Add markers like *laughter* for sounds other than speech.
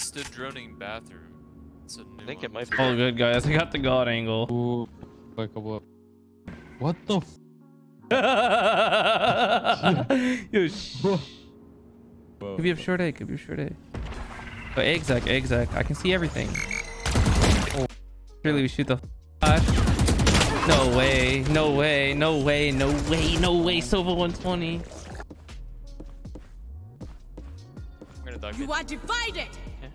Assisted droning bathroom. It's a new I think one. it might be. All good, guys. I got the god angle. Ooh, like a what? What the? F *laughs* Yo, shh. Could be up short A. Could be up short A. Oh, exec, exec. I can see everything. Oh, surely we shoot the flash. No way. No way. No way. No way. No way. Silver 120. I'm gonna dog You it. are divided.